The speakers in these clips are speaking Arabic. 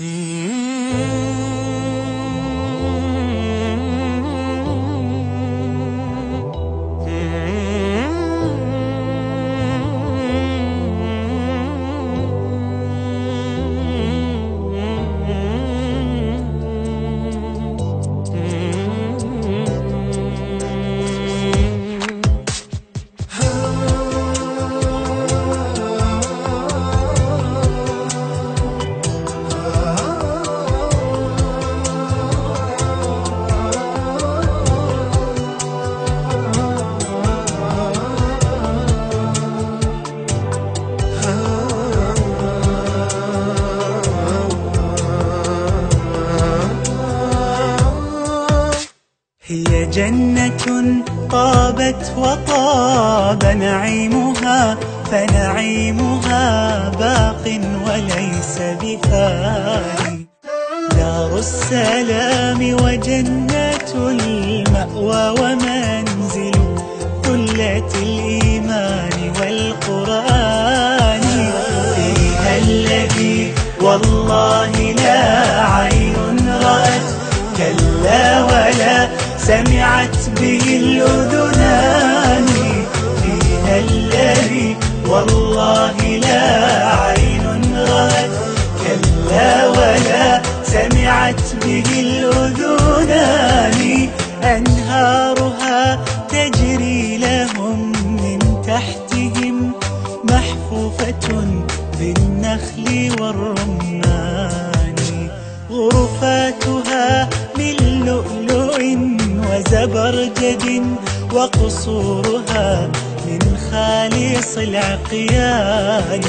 Mm-hmm. جنة طابت وطاب نعيمها فنعيمها باق وليس بفاني دار السلام وجنة المأوى ومنزل ثلة الإيمان والقرآن. فيها الذي والله لا عين رأت كلا ولا سمعت به الأذنان فيها الذي والله لا عين رأت. كلا ولا سمعت به الأذنان أنهارها تجري لهم من تحتهم محفوفة بالنخل والرمان. غرفاتها وزبرجد وقصورها من خالص العقيان.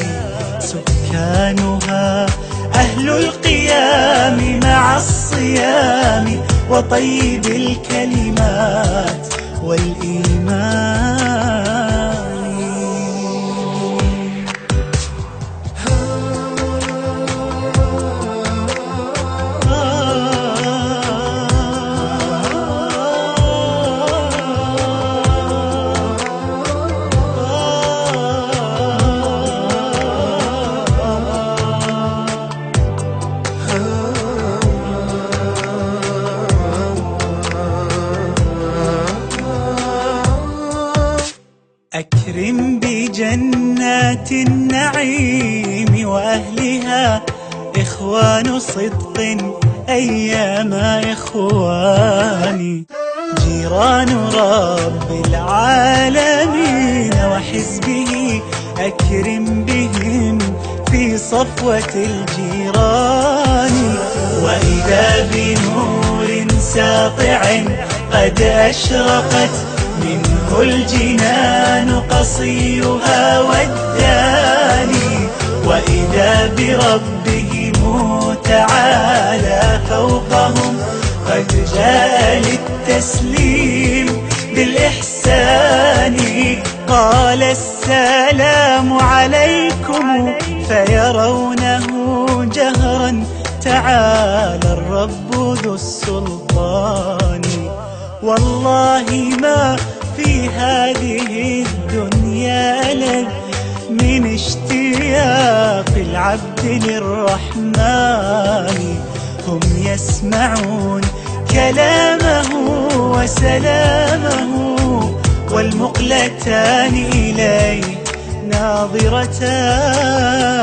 سكانها أهل القيام مع الصيام وطيب الكلمات والإيمان. أكرم بجنات النعيم وأهلها إخوان صدق أيام إخواني. جيران رب العالمين وحزبه أكرم بهم في صفوة الجيران. وإذا بنور ساطع قد أشرقت منه الجنان قصيها والداني وإذا بربهم تعالى فوقهم قد جاء للتسليم بالإحسان. قال السلام عليكم فيرونه جهرا تعالى الرب ذو السلطان. والله ما هذه الدنيا لذ من اشتياق العبد للرحمن. هم يسمعون كلامه وسلامه والمقلتان إليه ناظرتان.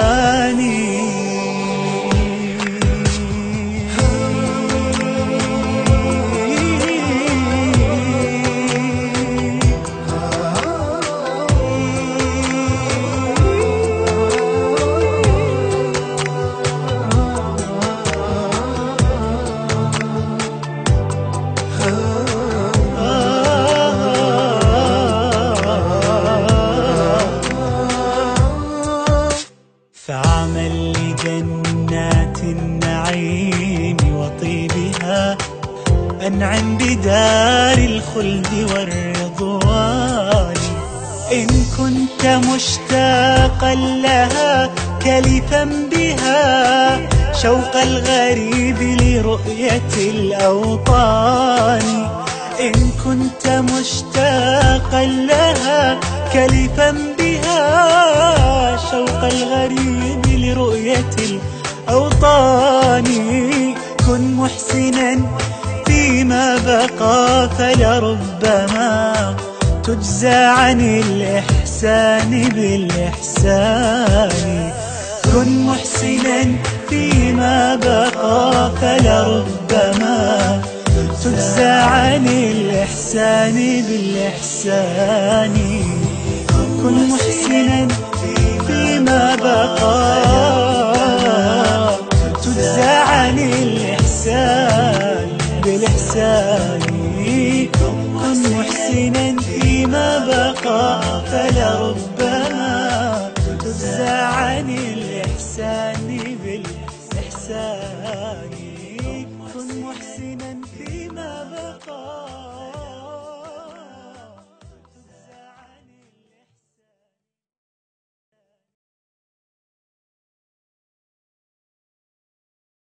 النعيم وطيبها أنعم بدار الخلد والرضوان. إن كنت مشتاقا لها كلفا بها شوق الغريب لرؤية الأوطان. إن كنت مشتاقا لها كلفا بها شوق الغريب لرؤية الأوطان ثواني كن محسنا فيما بقى فلربما تجزى عن الإحسان بالإحسان. كن محسنا فيما بقى فلربما تجزى عن الإحسان بالإحسان. كن محسنا فيما بقى 再亮